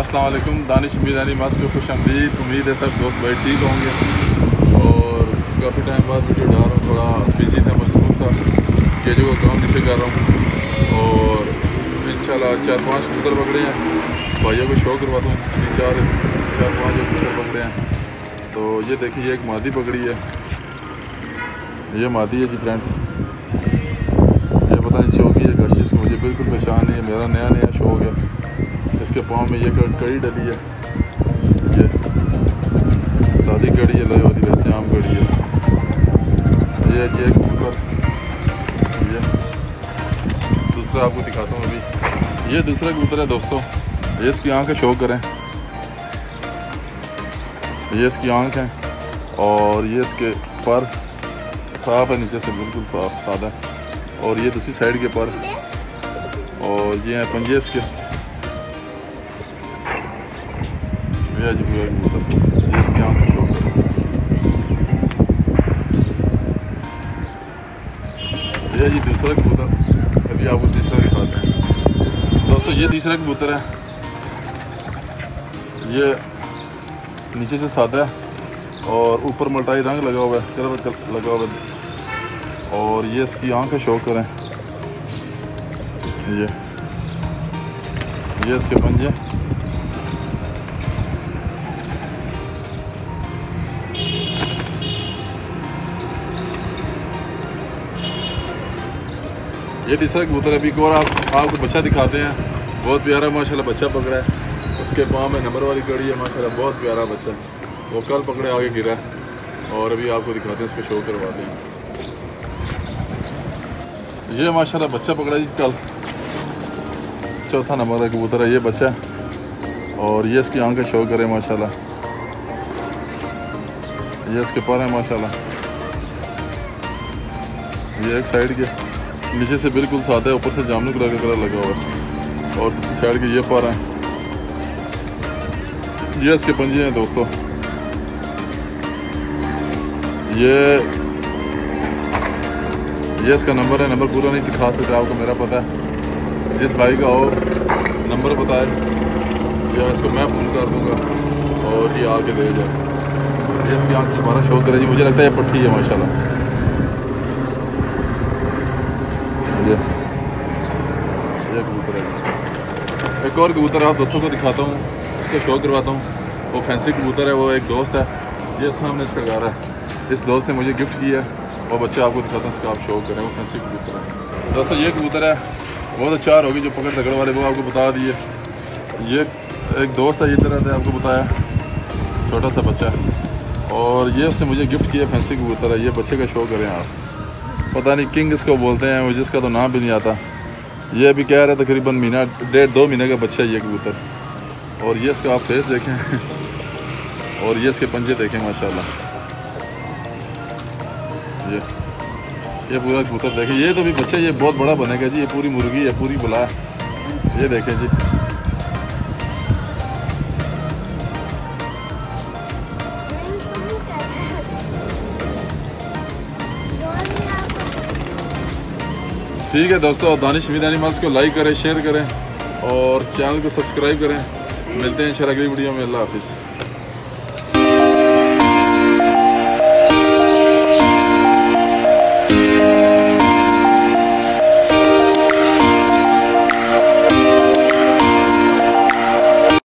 अस्सलाम वालेकुम, दानिश मीरानी माज को खुश आमदीद। उम्मीद है सब दोस्त भाई ठीक होंगे। और काफ़ी टाइम बाद वीडियो डाल रहा हूँ, थोड़ा बिज़ी था मसरूफ था, का काम नीचे कर रहा हूँ। और इंशाल्लाह चार पाँच कबूतर पकड़े हैं। भाइयों को शो करवाता हूँ तीन चार चार पाँच कबूतर पकड़े हैं। तो ये देखिए एक मादी पकड़ी है। ये मादी है जी फ्रेंड्स ये पता नहीं चौकी है कशिश मुझे बिल्कुल पहचान नहीं है, मेरा नया नया शौक है। इसके पाँव में ये कड़ी डली है। ये शादी कड़ी है लगे होती वैसे आम कड़ी है। ये ये ये। दूसरा आपको दिखाता हूँ अभी। ये दूसरा कबूतर है दोस्तों। ये इसकी आँख शौक करें। ये इसकी आँख है और ये इसके पर साफ़ है, नीचे से बिल्कुल साफ़, सादा। और ये दूसरी साइड के पर। और ये हैं पंजे इसके। ये जी पूरा कबूतर ये इसकी आँख ये जी दूसरा कबूतर अभी आपको तीसरा दिखाते हैं। दोस्तों, ये तीसरा कबूतर है। ये नीचे से सादा है और ऊपर मल्टाई रंग लगा हुआ है। कलर लगा हुआ है। और ये इसकी आँख शौक करें। ये। ये इसके पंजे। ये तीसरा कबूतर अभी और आप, आपको बच्चा दिखाते हैं। बहुत प्यारा, माशाल्लाह बच्चा पकड़ा है। उसके पाँव में नंबर वाली कड़ी है, माशाल्लाह बहुत प्यारा बच्चा वो कल पकड़े, आगे गिरा और अभी आपको दिखाते हैं, इसको शो करवाते हैं। ये माशाल्लाह बच्चा पकड़ा जी कल। चौथा नंबर का कबूतर है, ये बच्चा और ये इसकी आँख शो करे, माशाल्लाह। ये इसके पर है, माशाल्लाह। ये एक साइड के नीचे से बिल्कुल सादा है, ऊपर से जामुन कलर का कलर लगा हुआ है। और दूसरी साइड के ये पर हैं। ये इसके पंजे हैं दोस्तों। ये ये इसका नंबर है, नंबर पूरा नहीं दिखा सकता, आपको मेरा पता है। जिस भाई का हो नंबर बताए या इसको मैं फ़ोन कर दूँगा और ये आके ले जाए। ये इसकी आँख दोबारा शो करे जी मुझे लगता है ये पट्टी है, माशाल्लाह। ये ये कबूतर है। एक और कबूतर आप दोस्तों को दिखाता हूँ। उसको शो करवाता हूँ। वो फैंसी कबूतर है, वो एक दोस्त है। ये सामने घर है। इस दोस्त ने मुझे गिफ्ट किया और बच्चा आपको दिखाता हूँ, इसका आप शो करें। वो फैंसी कबूतर है। दोस्तों, ये कबूतर है। बहुत अच्छा होगी जो पकड़ दगड़ वाले, वो आपको बता दिए। ये एक दोस्त है, ये तरह से आपको बताया। छोटा सा बच्चा। और ये उसने मुझे गिफ्ट किया फैंसी कबूतर है। ये बच्चे का शो करें आप। पता नहीं किंग इसको बोलते हैं, मुझे इसका तो नाम भी नहीं आता। ये अभी कह रहा है तकरीबन महीना, डेढ़ दो महीने का बच्चा है ये कबूतर। और ये इसका आप फेस देखें। और ये इसके पंजे देखें, माशाल्लाह। ये ये पूरा कबूतर देखें। ये तो भी बच्चा, ये बहुत बड़ा बनेगा जी, ये पूरी मुर्गी है, पूरी बुला ये देखें जी। ठीक है दोस्तों दानिश मीदानी मास को लाइक करें शेयर करें और चैनल को सब्सक्राइब करें। मिलते हैं इन अगली वीडियो में। अल्लाह हाफिज़।